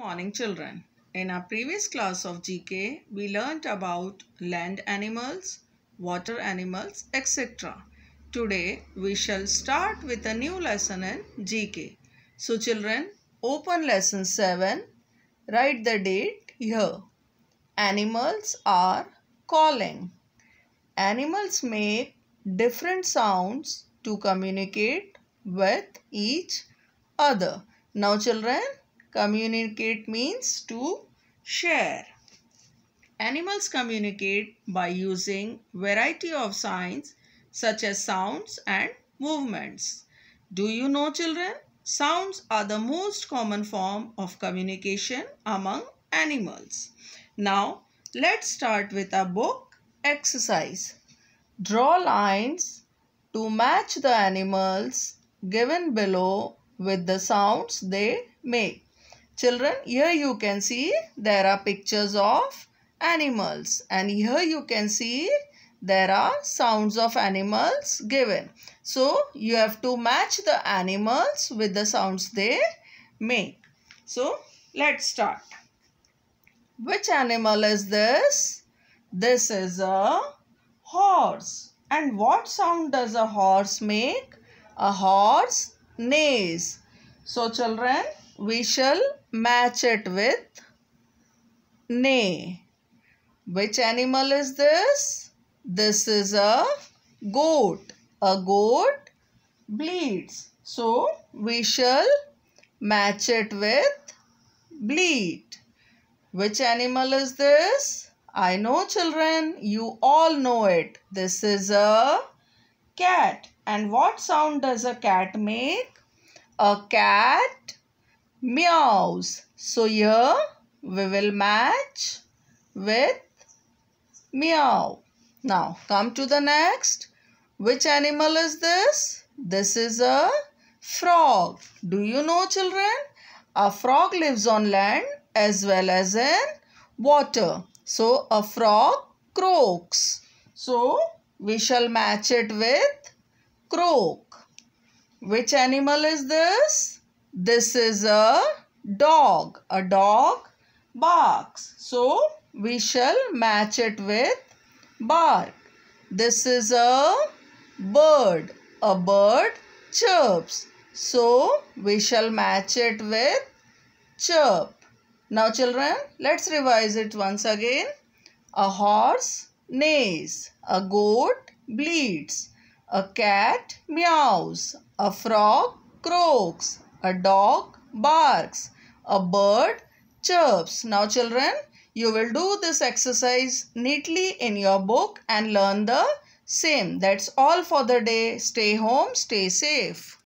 morning children. In our previous class of GK, we learnt about land animals, water animals, etc. Today, we shall start with a new lesson in GK. So children, open lesson 7. Write the date here. Animals are calling. Animals make different sounds to communicate with each other. Now children, communicate means to share. Animals communicate by using variety of signs such as sounds and movements. Do you know children? Sounds are the most common form of communication among animals. Now, let's start with a book exercise. Draw lines to match the animals given below with the sounds they make. Children, here you can see there are pictures of animals and here you can see there are sounds of animals given. So, you have to match the animals with the sounds they make. So, let's start. Which animal is this? This is a horse. And what sound does a horse make? A horse neighs. So, children, we shall match it with neigh. Which animal is this? This is a goat. A goat bleats. So, we shall match it with bleat. Which animal is this? I know children, you all know it. This is a cat. And what sound does a cat make? A cat meows. So here we will match with meow. Now come to the next. Which animal is this? This is a frog. Do you know children? A frog lives on land as well as in water. So a frog croaks. So we shall match it with croak. Which animal is this? This is a dog. A dog barks. So we shall match it with bark. This is a bird. A bird chirps. So we shall match it with chirp. Now children, let's revise it once again. A horse neighs. A goat bleats. A cat meows. A frog croaks. A dog barks. A bird chirps. Now children, you will do this exercise neatly in your book and learn the same. That's all for the day. Stay home, stay safe.